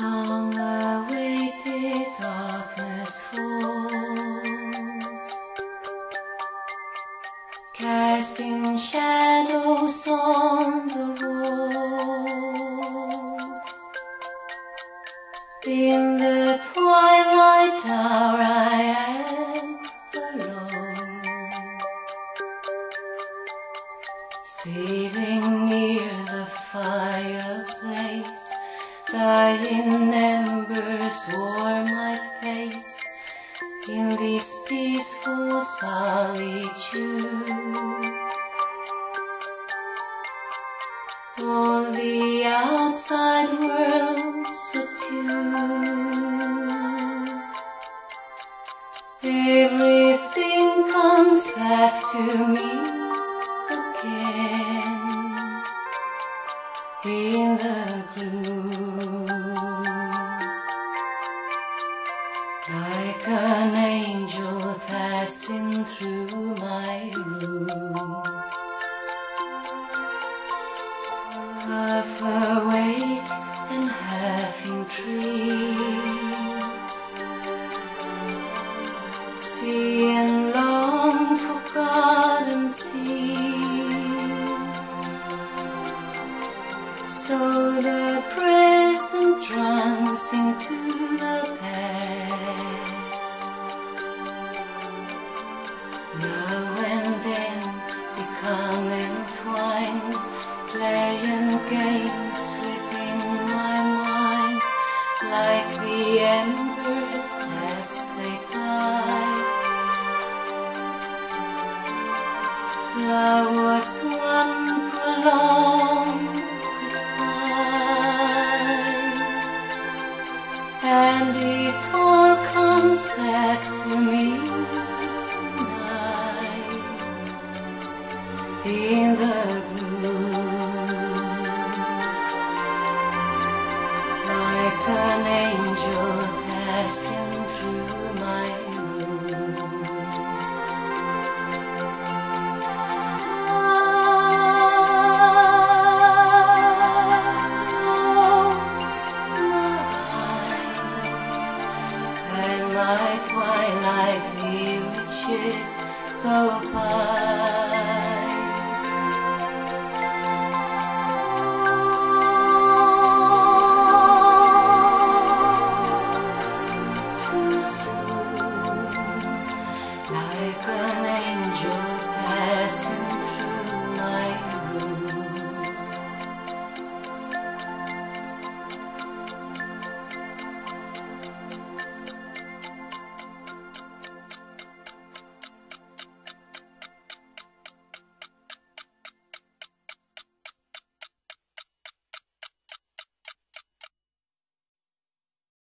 Long awaited darkness falls, casting shadows on the walls. In the twilight hour, I am sitting near the fireplace. Dying embers warm my face in this peaceful solitude. All the outside world subdued. Everything comes back to me in the gloom. Like an angel passing through my room. Half awake and half in dreams. See So the present runs into the past. Now and then become entwined, playing games within my mind, like the embers as they die. Love was one prolonged and it all comes back to me tonight in the gloom, like an angel passing through my my twilight images go by. Too soon, like an angel